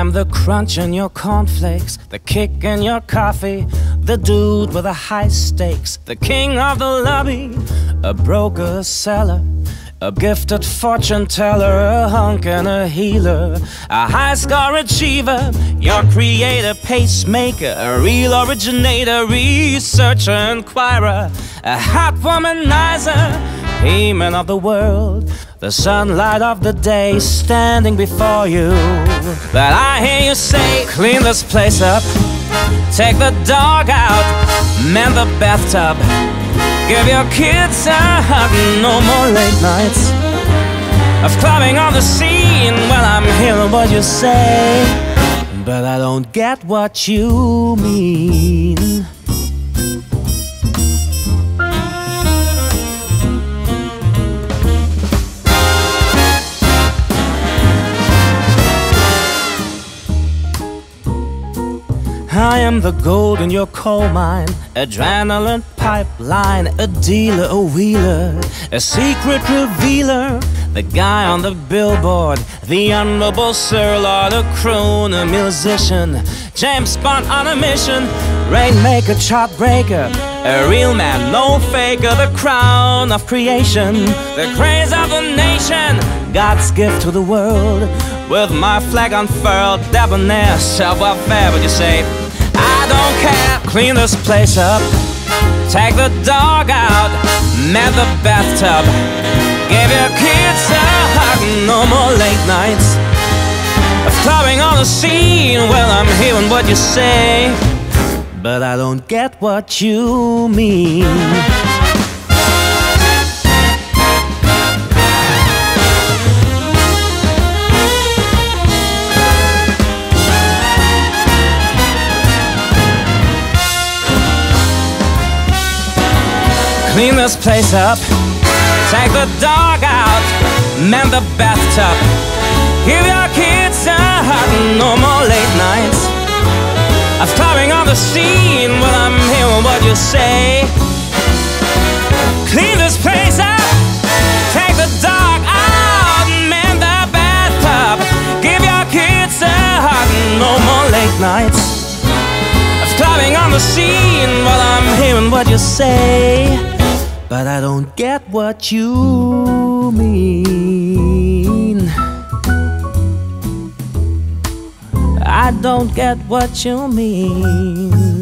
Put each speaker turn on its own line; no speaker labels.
I'm the crunch in your cornflakes, the kick in your coffee, the dude with the high stakes, the king of the lobby, a broker seller. A gifted fortune teller, a hunk and a healer, a high score achiever, your creator, pacemaker, a real originator, researcher, inquirer, a hot womanizer, Haman of the world, the sunlight of the day standing before you. But I hear you say, clean this place up, take the dog out, mend the bathtub. Give your kids a hug, no more late nights of clubbing on the scene. Well, I'm hearing what you say, but I don't get what you mean. I am the gold in your coal mine, adrenaline pipeline, a dealer, a wheeler, a secret revealer, the guy on the billboard, the honorable Sir Lord, a crooner, musician, James Bond on a mission, rainmaker, chart breaker, a real man, no faker, the crown of creation, the craze of the nation, God's gift to the world. With my flag unfurled, debonair, self-welfare, would you say? I don't care, clean this place up. Take the dog out, mend the bathtub. Give your kids a hug, no more late nights Of on the scene, well I'm hearing what you say But I don't get what you mean Clean this place up, take the dog out, mend the bathtub. Give your kids a hug, no more late nights. I'm clubbing on the scene, well I'm hearing what you say. Clean this place up, take the dog out, mend the bathtub. Give your kids a hug, no more late nights. I'm clubbing on the scene, well I'm hearing what you say. But I don't get what you mean. I don't get what you mean.